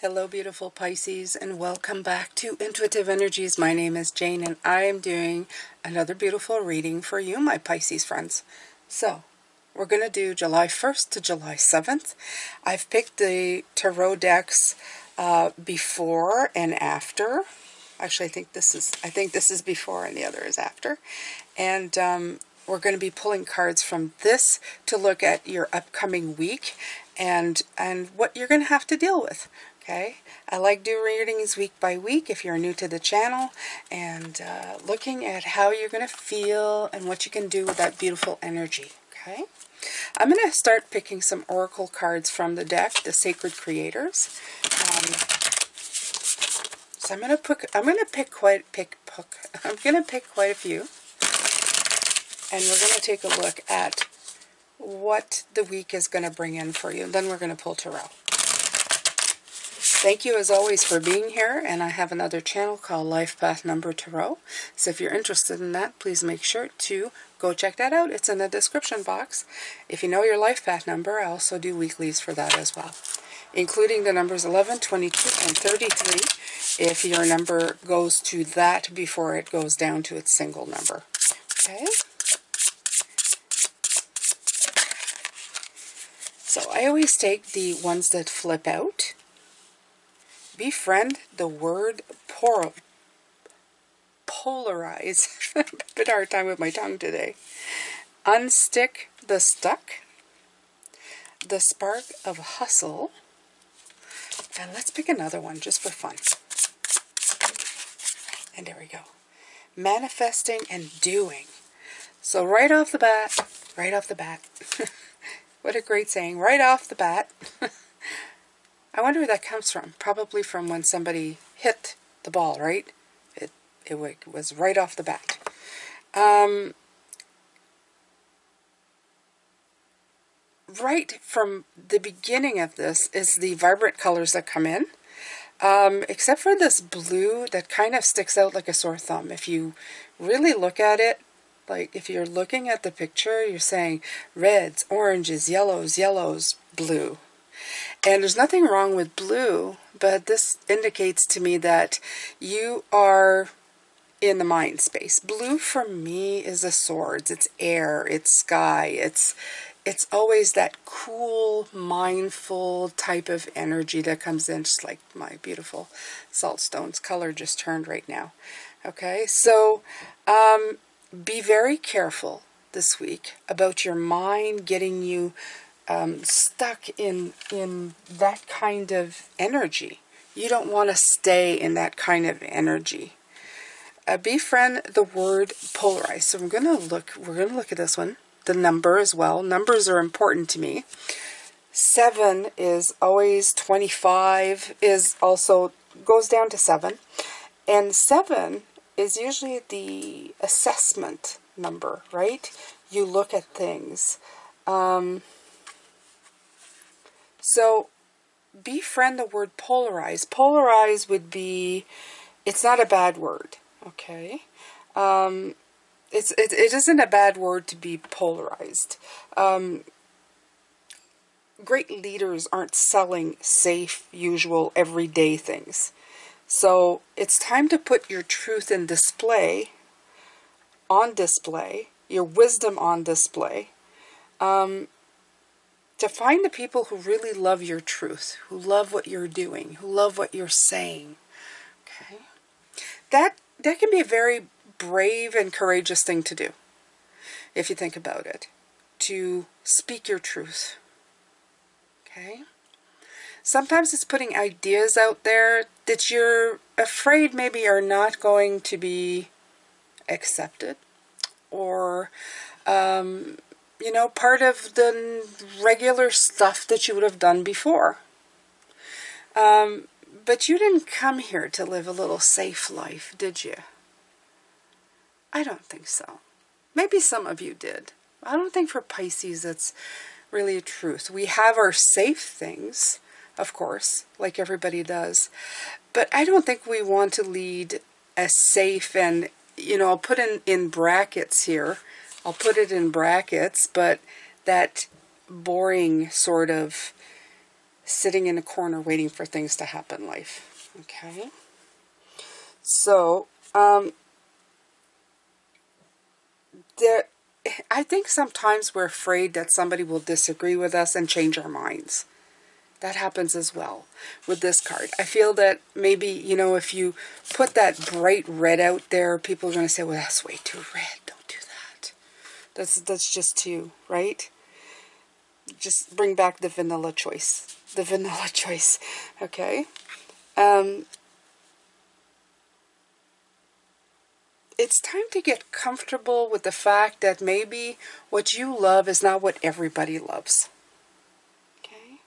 Hello, beautiful Pisces, and welcome back to Intuitive Energies. My name is Jane, and I am doing another beautiful reading for you, my Pisces friends. So, we're going to do July 1st to July 7th. I've picked the tarot decks uh, before and after. Actually, I think this is I think this is before, and the other is after. And um, we're going to be pulling cards from this to look at your upcoming week and and what you're going to have to deal with okay I like do readings week by week if you're new to the channel and uh, looking at how you're going to feel and what you can do with that beautiful energy okay I'm going to start picking some oracle cards from the deck the sacred creators um, so I'm going to pick I'm going to pick quite pick pick I'm going to pick quite a few and we're going to take a look at what the week is going to bring in for you. And then we're going to pull tarot. Thank you as always for being here, and I have another channel called Life Path Number Tarot. So if you're interested in that, please make sure to go check that out. It's in the description box. If you know your life path number, I also do weeklies for that as well, including the numbers 11, 22, and 33 if your number goes to that before it goes down to its single number. Okay? So I always take the ones that flip out Befriend the word por polarize. a bit hard time with my tongue today. Unstick the stuck. The spark of hustle. And let's pick another one just for fun. And there we go. Manifesting and doing. So right off the bat, right off the bat, what a great saying, right off the bat. I wonder where that comes from. Probably from when somebody hit the ball, right? It, it was right off the bat. Um, right from the beginning of this is the vibrant colors that come in. Um, except for this blue that kind of sticks out like a sore thumb. If you really look at it, like if you're looking at the picture, you're saying reds, oranges, yellows, yellows, blue. And there's nothing wrong with blue, but this indicates to me that you are in the mind space. Blue for me is the swords. It's air, it's sky, it's it's always that cool, mindful type of energy that comes in, just like my beautiful saltstone's color just turned right now. Okay, so um, be very careful this week about your mind getting you um, stuck in in that kind of energy. You don't want to stay in that kind of energy. Uh, befriend the word polarize. So we're gonna look. We're gonna look at this one. The number as well. Numbers are important to me. Seven is always twenty-five. Is also goes down to seven, and seven is usually the assessment number. Right? You look at things. Um, so befriend the word polarize. Polarize would be, it's not a bad word, okay? Um, it's it, it isn't a bad word to be polarized. Um, great leaders aren't selling safe, usual, everyday things. So it's time to put your truth in display, on display, your wisdom on display. Um, to find the people who really love your truth, who love what you're doing, who love what you're saying. Okay? That that can be a very brave and courageous thing to do. If you think about it. To speak your truth. Okay? Sometimes it's putting ideas out there that you're afraid maybe are not going to be accepted or um, you know, part of the regular stuff that you would have done before. Um, but you didn't come here to live a little safe life, did you? I don't think so. Maybe some of you did. I don't think for Pisces that's really a truth. We have our safe things, of course, like everybody does. But I don't think we want to lead a safe and, you know, I'll put in, in brackets here, I'll put it in brackets, but that boring sort of sitting in a corner waiting for things to happen life. Okay? So, um, there, I think sometimes we're afraid that somebody will disagree with us and change our minds. That happens as well with this card. I feel that maybe, you know, if you put that bright red out there, people are going to say, well, that's way too red. Don't do that. That's, that's just too, right? Just bring back the vanilla choice. The vanilla choice, okay? Um, it's time to get comfortable with the fact that maybe what you love is not what everybody loves. Okay?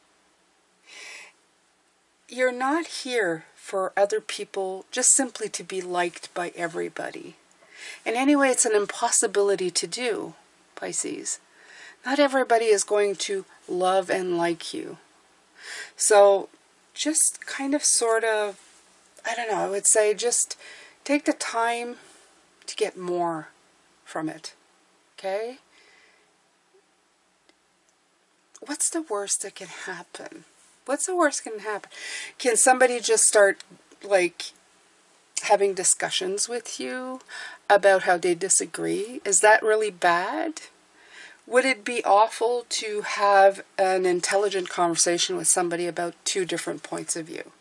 You're not here for other people just simply to be liked by everybody. And anyway, it's an impossibility to do, Pisces. Not everybody is going to love and like you. So just kind of sort of, I don't know, I would say just take the time to get more from it. Okay? What's the worst that can happen? What's the worst can happen? Can somebody just start like having discussions with you about how they disagree? Is that really bad? Would it be awful to have an intelligent conversation with somebody about two different points of view?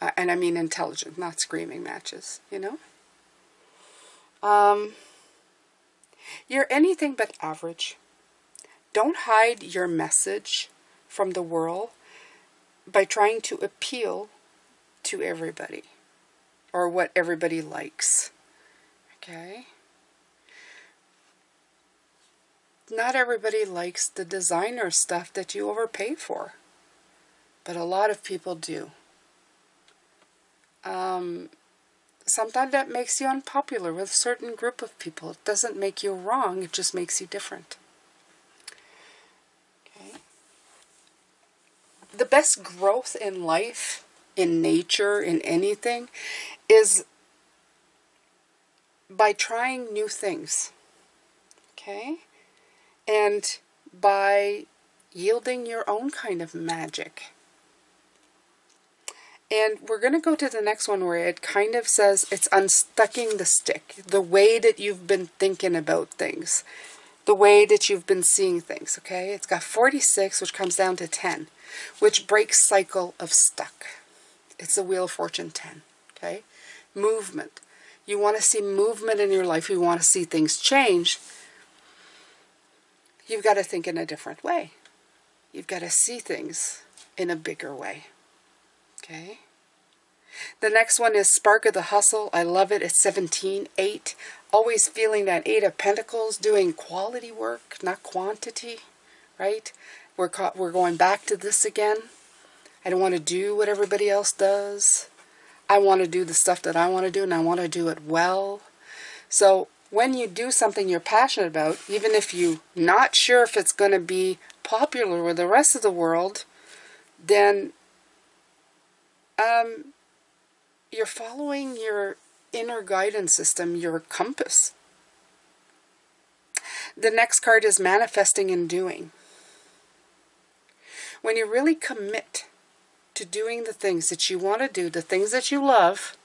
Uh, and I mean intelligent, not screaming matches, you know? Um, you're anything but average. Don't hide your message from the world by trying to appeal to everybody or what everybody likes. Okay? Not everybody likes the designer stuff that you overpay for, but a lot of people do. Um, sometimes that makes you unpopular with a certain group of people. It doesn't make you wrong, it just makes you different. the best growth in life, in nature, in anything, is by trying new things. Okay? And by yielding your own kind of magic. And we're going to go to the next one where it kind of says it's unstucking the stick, the way that you've been thinking about things, the way that you've been seeing things, okay? It's got 46, which comes down to 10 which breaks cycle of stuck. It's the Wheel of Fortune 10. Okay? Movement. You want to see movement in your life. You want to see things change. You've got to think in a different way. You've got to see things in a bigger way. Okay? The next one is Spark of the Hustle. I love it. It's 17, 8. Always feeling that 8 of Pentacles, doing quality work, not quantity, right? We're, caught, we're going back to this again. I don't want to do what everybody else does. I want to do the stuff that I want to do, and I want to do it well. So when you do something you're passionate about, even if you're not sure if it's going to be popular with the rest of the world, then um, you're following your inner guidance system, your compass. The next card is manifesting and doing. When you really commit to doing the things that you want to do, the things that you love,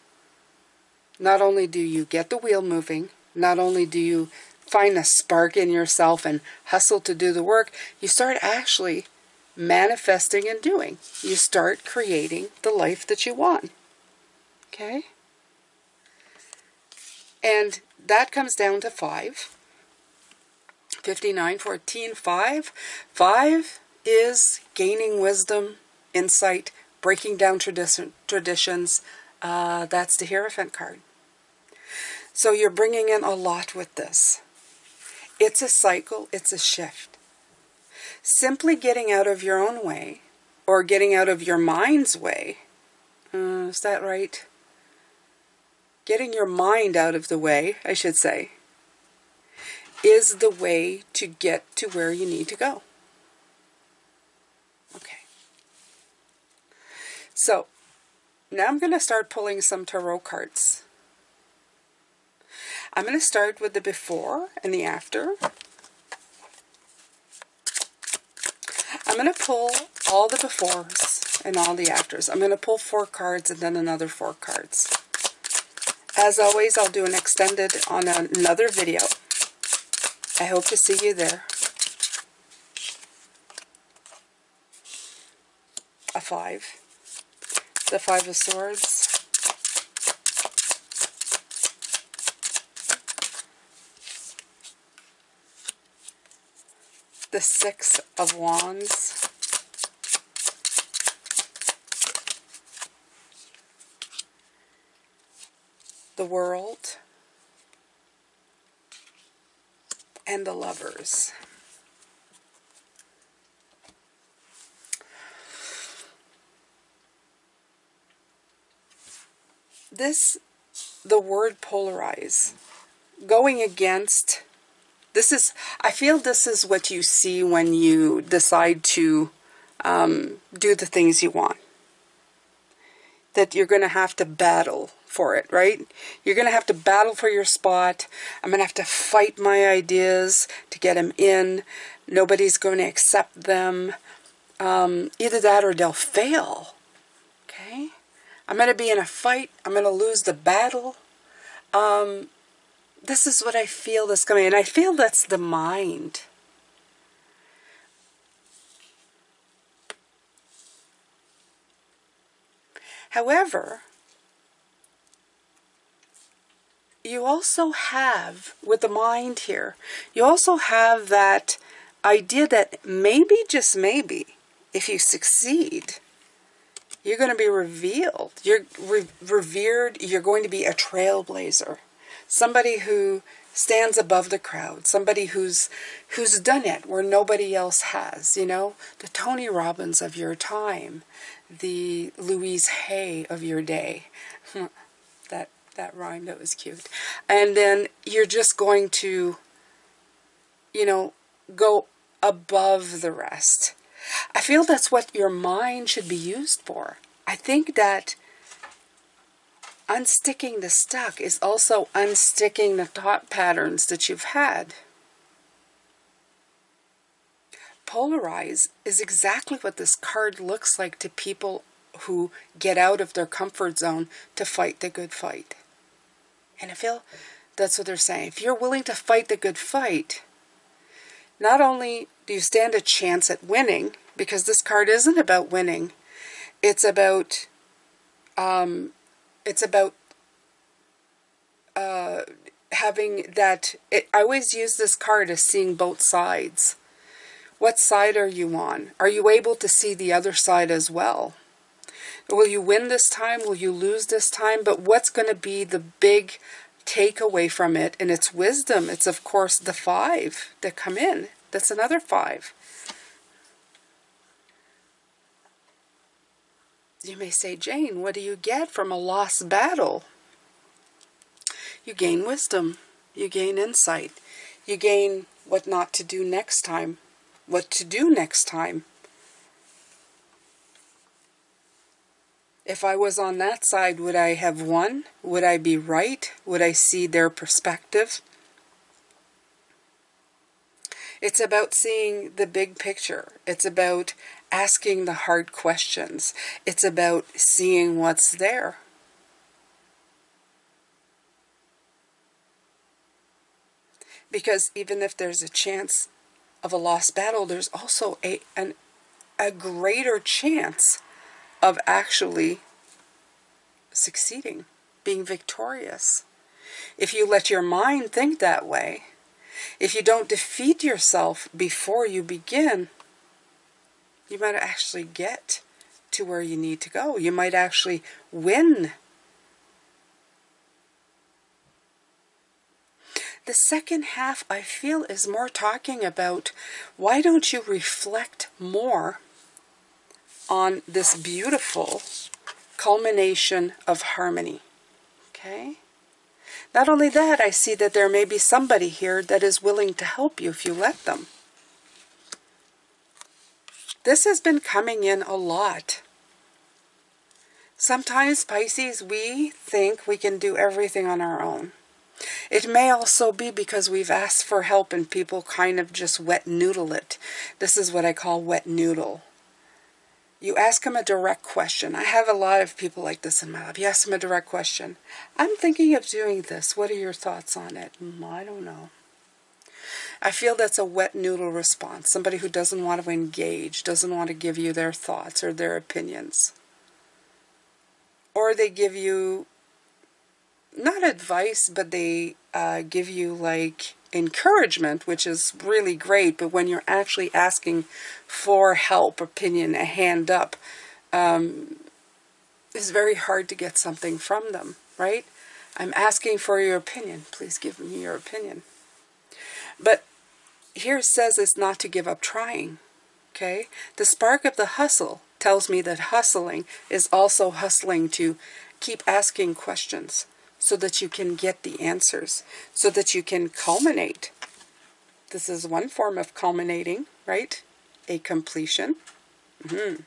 not only do you get the wheel moving, not only do you find a spark in yourself and hustle to do the work, you start actually manifesting and doing. You start creating the life that you want. Okay? And that comes down to 5. 59, 14, 5. 5 is gaining wisdom, insight, breaking down tradition, traditions. Uh, that's the Hierophant card. So you're bringing in a lot with this. It's a cycle, it's a shift. Simply getting out of your own way, or getting out of your mind's way, uh, is that right? Getting your mind out of the way, I should say, is the way to get to where you need to go. Okay. So now I'm going to start pulling some tarot cards. I'm going to start with the before and the after. I'm going to pull all the befores and all the afters. I'm going to pull four cards and then another four cards. As always, I'll do an extended on another video. I hope to see you there. A five. The five of swords. The six of wands. the world, and the lovers. This, the word polarize, going against, this is, I feel this is what you see when you decide to um, do the things you want. That you're going to have to battle for it, right? You're going to have to battle for your spot. I'm going to have to fight my ideas to get them in. Nobody's going to accept them. Um, either that or they'll fail. Okay? I'm going to be in a fight. I'm going to lose the battle. Um, this is what I feel that's coming. And I feel that's the mind. However, you also have, with the mind here, you also have that idea that maybe, just maybe, if you succeed, you're going to be revealed. You're re revered. You're going to be a trailblazer. Somebody who stands above the crowd. Somebody who's who's done it where nobody else has. You know, the Tony Robbins of your time, the Louise Hay of your day. that that rhyme. That was cute. And then you're just going to, you know, go above the rest. I feel that's what your mind should be used for. I think that unsticking the stuck is also unsticking the thought patterns that you've had. Polarize is exactly what this card looks like to people who get out of their comfort zone to fight the good fight. And I feel that's what they're saying. If you're willing to fight the good fight, not only do you stand a chance at winning, because this card isn't about winning, it's about um, it's about uh, having that. It, I always use this card as seeing both sides. What side are you on? Are you able to see the other side as well? Will you win this time? Will you lose this time? But what's going to be the big takeaway from it? And it's wisdom. It's, of course, the five that come in. That's another five. You may say, Jane, what do you get from a lost battle? You gain wisdom. You gain insight. You gain what not to do next time. What to do next time. If I was on that side, would I have won? Would I be right? Would I see their perspective? It's about seeing the big picture. It's about asking the hard questions. It's about seeing what's there. Because even if there's a chance of a lost battle, there's also a, an, a greater chance of actually succeeding, being victorious. If you let your mind think that way, if you don't defeat yourself before you begin, you might actually get to where you need to go. You might actually win. The second half, I feel, is more talking about why don't you reflect more on this beautiful culmination of harmony. Okay? Not only that, I see that there may be somebody here that is willing to help you if you let them. This has been coming in a lot. Sometimes, Pisces, we think we can do everything on our own. It may also be because we've asked for help and people kind of just wet noodle it. This is what I call wet noodle You ask them a direct question. I have a lot of people like this in my life. You ask them a direct question. I'm thinking of doing this. What are your thoughts on it? Mm, I don't know. I feel that's a wet noodle response. Somebody who doesn't want to engage, doesn't want to give you their thoughts or their opinions. Or they give you not advice, but they uh, give you like encouragement, which is really great. But when you're actually asking for help, opinion, a hand up, um, it's very hard to get something from them, right? I'm asking for your opinion. Please give me your opinion. But here it says it's not to give up trying. Okay? The spark of the hustle tells me that hustling is also hustling to keep asking questions so that you can get the answers, so that you can culminate. This is one form of culminating, right? A completion. Mm-hmm.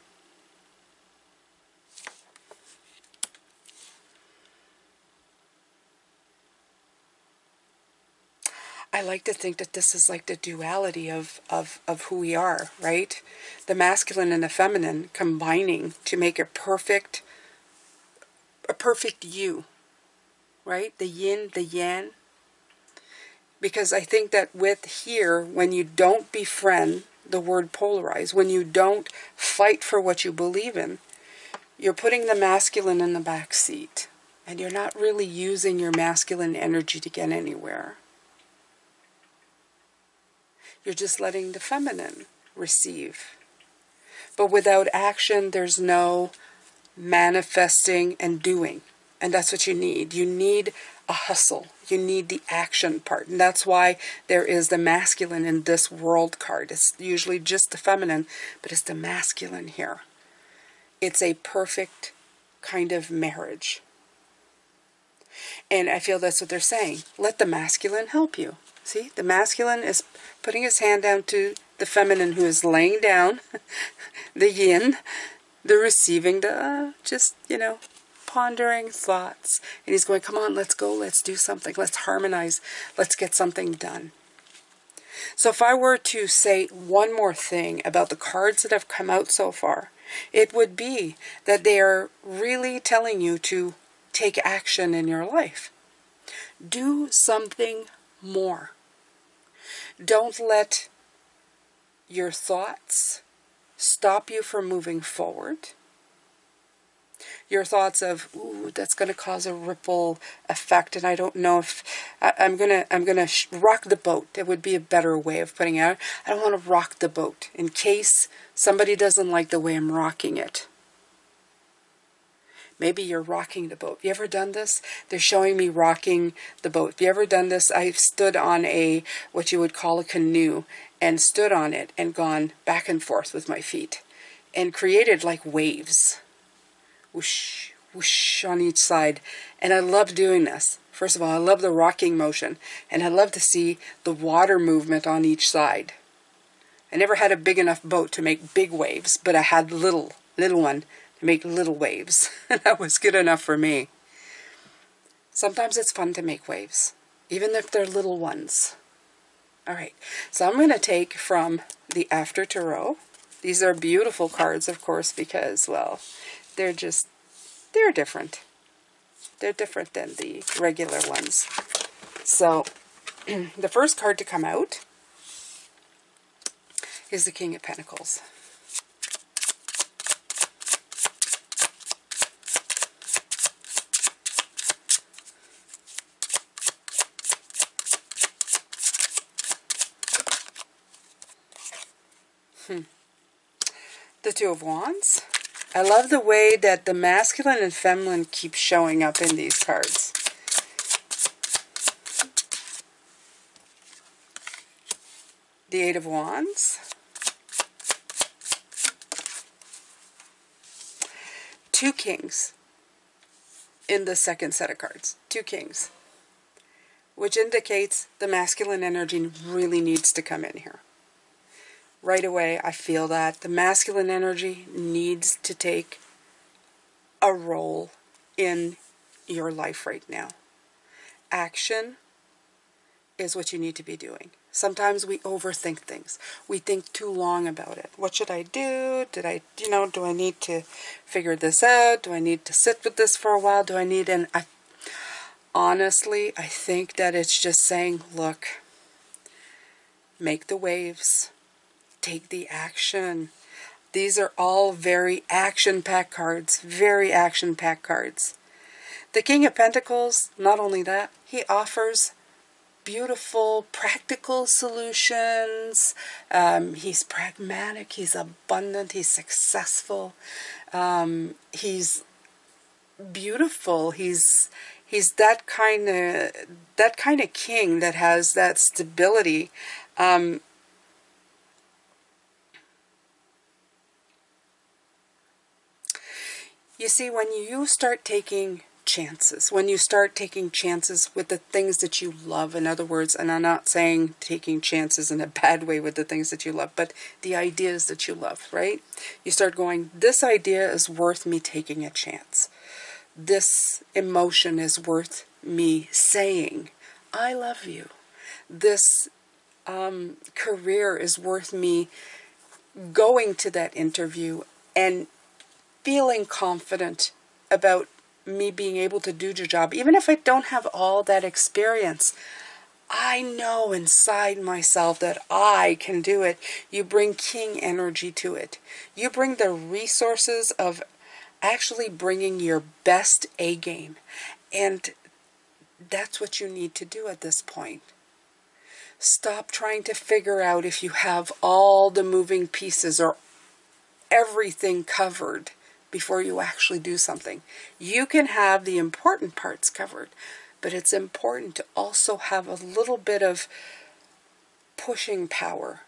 I like to think that this is like the duality of, of, of who we are, right? The masculine and the feminine combining to make a perfect a perfect you. Right? The yin, the yang. Because I think that with here, when you don't befriend the word polarize, when you don't fight for what you believe in, you're putting the masculine in the back seat. And you're not really using your masculine energy to get anywhere. You're just letting the feminine receive. But without action, there's no manifesting and doing. And that's what you need. You need a hustle. You need the action part. And that's why there is the masculine in this world card. It's usually just the feminine, but it's the masculine here. It's a perfect kind of marriage. And I feel that's what they're saying. Let the masculine help you. See, the masculine is putting his hand down to the feminine who is laying down, the yin, the receiving, the uh, just, you know, pondering thoughts. And he's going, come on, let's go, let's do something, let's harmonize, let's get something done. So if I were to say one more thing about the cards that have come out so far, it would be that they are really telling you to take action in your life. Do something more. Don't let your thoughts stop you from moving forward. Your thoughts of, ooh, that's going to cause a ripple effect, and I don't know if I, am gonna, I'm gonna sh- rock the boat. That would be a better way of putting it. I don't want to rock the boat in case somebody doesn't like the way I'm rocking it. Maybe you're rocking the boat. Have you ever done this? They're showing me rocking the boat. Have you ever done this? I've stood on a, what you would call a canoe, and stood on it and gone back and forth with my feet and created like waves. Whoosh, whoosh on each side. And I love doing this. First of all, I love the rocking motion, and I love to see the water movement on each side. I never had a big enough boat to make big waves, but I had little, little one make little waves. that was good enough for me. Sometimes it's fun to make waves, even if they're little ones. All right, so I'm going to take from the After Tarot. These are beautiful cards, of course, because, well, they're just, they're different. They're different than the regular ones. So, the first card to come out is the King of Pentacles. The Two of Wands. I love the way that the masculine and feminine keep showing up in these cards. The Eight of Wands. Two Kings in the second set of cards. Two Kings. Which indicates the masculine energy really needs to come in here right away I feel that the masculine energy needs to take a role in your life right now. Action is what you need to be doing. Sometimes we overthink things. We think too long about it. What should I do? Did I, you know, do I need to figure this out? Do I need to sit with this for a while? Do I need an. I, honestly, I think that it's just saying, look, make the waves, take the action. These are all very action packed cards, very action packed cards. The King of Pentacles, not only that, he offers beautiful, practical solutions. Um, he's pragmatic, he's abundant, he's successful, um, he's beautiful, he's he's that kind of that kind of king that has that stability. Um, you see, when you start taking chances. When you start taking chances with the things that you love, in other words, and I'm not saying taking chances in a bad way with the things that you love, but the ideas that you love, right? You start going, this idea is worth me taking a chance. This emotion is worth me saying, I love you. This um, career is worth me going to that interview and feeling confident about me being able to do the job, even if I don't have all that experience. I know inside myself that I can do it. You bring king energy to it. You bring the resources of actually bringing your best A game. And that's what you need to do at this point. Stop trying to figure out if you have all the moving pieces or everything covered before you actually do something. You can have the important parts covered, but it's important to also have a little bit of pushing power.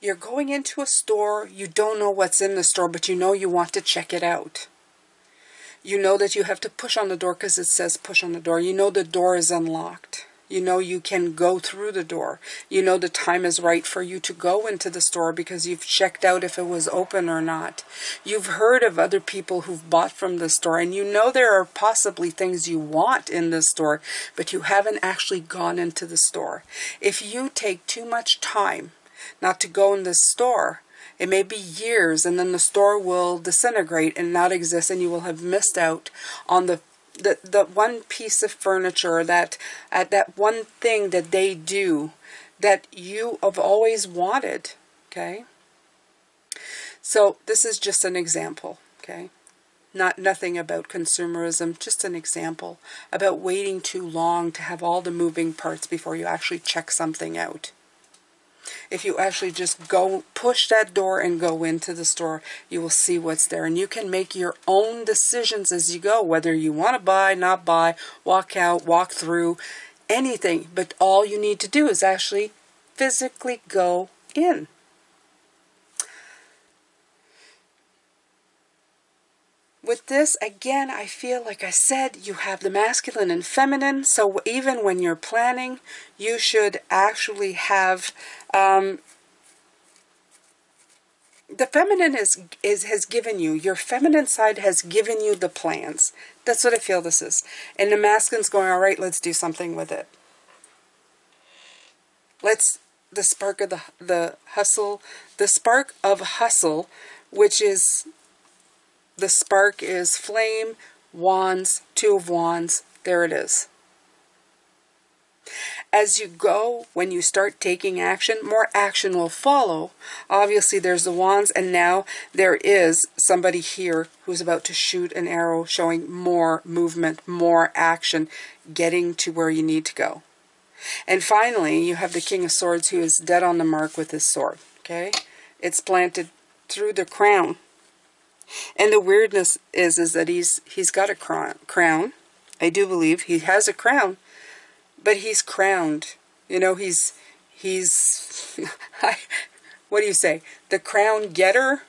You're going into a store, you don't know what's in the store, but you know you want to check it out. You know that you have to push on the door because it says push on the door. You know the door is unlocked. You know you can go through the door. You know the time is right for you to go into the store because you've checked out if it was open or not. You've heard of other people who've bought from the store and you know there are possibly things you want in the store, but you haven't actually gone into the store. If you take too much time not to go in the store, it may be years and then the store will disintegrate and not exist and you will have missed out on the the the one piece of furniture that uh, that one thing that they do that you have always wanted okay? So this is just an example okay? Not nothing about consumerism just an example about waiting too long to have all the moving parts before you actually check something out if you actually just go push that door and go into the store, you will see what's there. And you can make your own decisions as you go, whether you want to buy, not buy, walk out, walk through, anything. But all you need to do is actually physically go in. With this, again, I feel like I said, you have the masculine and feminine. So even when you're planning, you should actually have um, the feminine is, is has given you your feminine side has given you the plans. That's what I feel this is, and the masculine's going. All right, let's do something with it. Let's the spark of the the hustle, the spark of hustle, which is the spark is flame, wands, two of wands. There it is. As you go, when you start taking action, more action will follow. Obviously, there's the wands, and now there is somebody here who's about to shoot an arrow, showing more movement, more action, getting to where you need to go. And finally, you have the King of Swords who is dead on the mark with his sword. Okay? It's planted through the crown and the weirdness is is that he's he's got a crown. I do believe he has a crown, but he's crowned. You know, he's he's I, what do you say? The crown getter.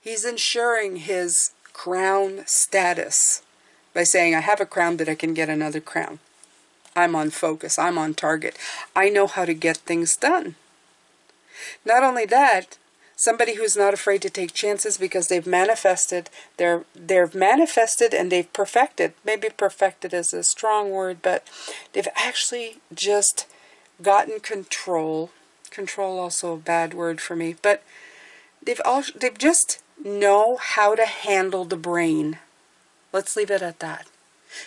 He's ensuring his crown status by saying, I have a crown, but I can get another crown. I'm on focus. I'm on target. I know how to get things done. Not only that, somebody who's not afraid to take chances because they've manifested they're they've manifested and they've perfected maybe perfected is a strong word but they've actually just gotten control. Control also a bad word for me but they've all they've just know how to handle the brain. Let's leave it at that.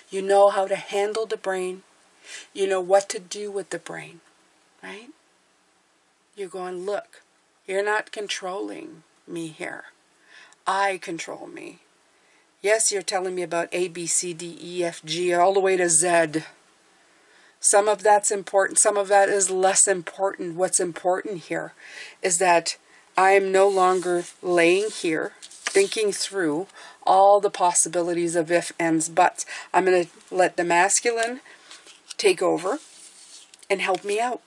You know how to handle the brain. You know what to do with the brain right? You're going look you're not controlling me here. I control me. Yes, you're telling me about A, B, C, D, E, F, G, all the way to Z. Some of that's important, some of that is less important. What's important here is that I am no longer laying here thinking through all the possibilities of if, ands, buts. I'm going to let the masculine take over and help me out.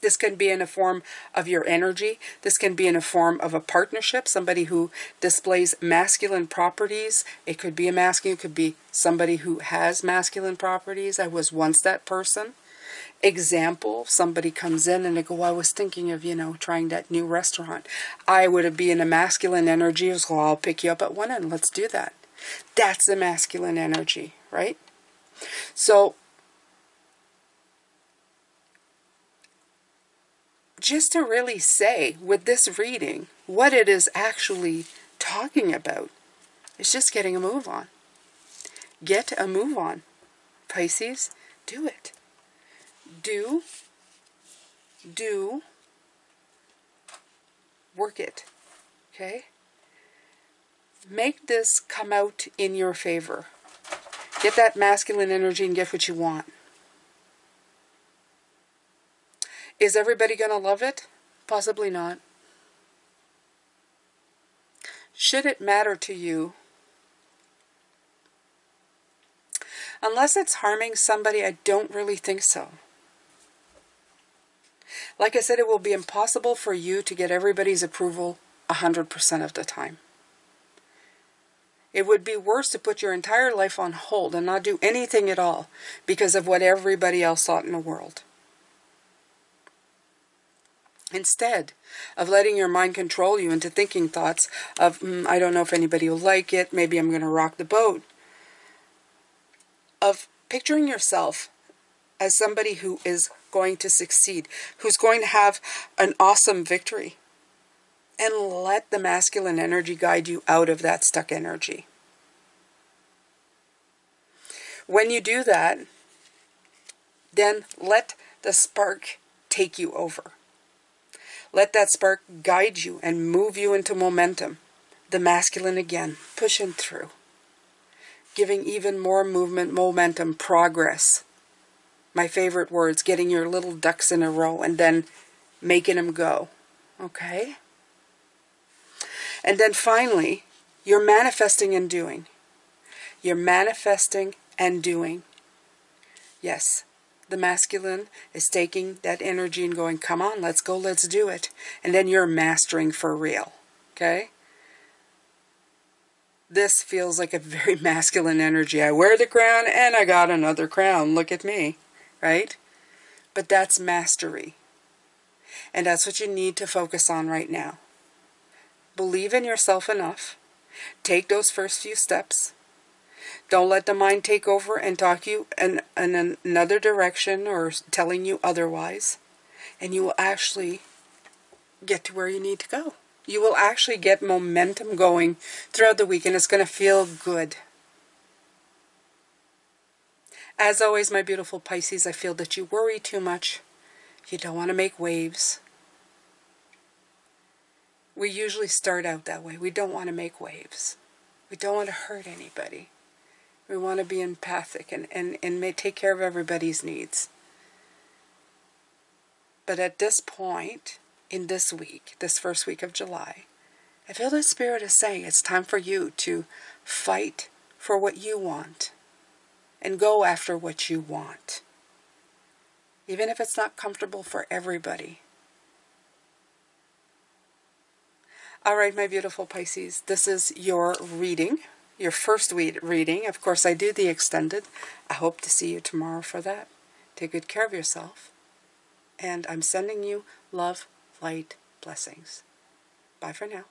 This can be in a form of your energy. This can be in a form of a partnership, somebody who displays masculine properties. It could be a masculine, it could be somebody who has masculine properties. I was once that person. Example, somebody comes in and they go, well, I was thinking of, you know, trying that new restaurant. I would be in a masculine energy as well. Oh, I'll pick you up at one end. Let's do that. That's the masculine energy, right? So just to really say with this reading what it is actually talking about. It's just getting a move on. Get a move on. Pisces, do it. Do, do, work it. Okay? Make this come out in your favor. Get that masculine energy and get what you want. Is everybody going to love it? Possibly not. Should it matter to you? Unless it's harming somebody, I don't really think so. Like I said, it will be impossible for you to get everybody's approval 100% of the time. It would be worse to put your entire life on hold and not do anything at all because of what everybody else thought in the world. Instead of letting your mind control you into thinking thoughts of, mm, I don't know if anybody will like it, maybe I'm going to rock the boat, of picturing yourself as somebody who is going to succeed, who's going to have an awesome victory. And let the masculine energy guide you out of that stuck energy. When you do that, then let the spark take you over. Let that spark guide you and move you into momentum. The masculine again, pushing through. Giving even more movement, momentum, progress. My favorite words, getting your little ducks in a row and then making them go. Okay? And then finally, you're manifesting and doing. You're manifesting and doing. Yes, the masculine is taking that energy and going, come on, let's go, let's do it. And then you're mastering for real. Okay? This feels like a very masculine energy. I wear the crown and I got another crown. Look at me. Right? But that's mastery. And that's what you need to focus on right now. Believe in yourself enough. Take those first few steps don't let the mind take over and talk you in, in another direction or telling you otherwise. And you will actually get to where you need to go. You will actually get momentum going throughout the week and it's going to feel good. As always, my beautiful Pisces, I feel that you worry too much. You don't want to make waves. We usually start out that way. We don't want to make waves. We don't want to hurt anybody. We want to be empathic and, and, and may take care of everybody's needs. But at this point, in this week, this first week of July, I feel the Spirit is saying it's time for you to fight for what you want and go after what you want. Even if it's not comfortable for everybody. All right, my beautiful Pisces, this is your reading your first reading. Of course, I do the extended. I hope to see you tomorrow for that. Take good care of yourself. And I'm sending you love, light, blessings. Bye for now.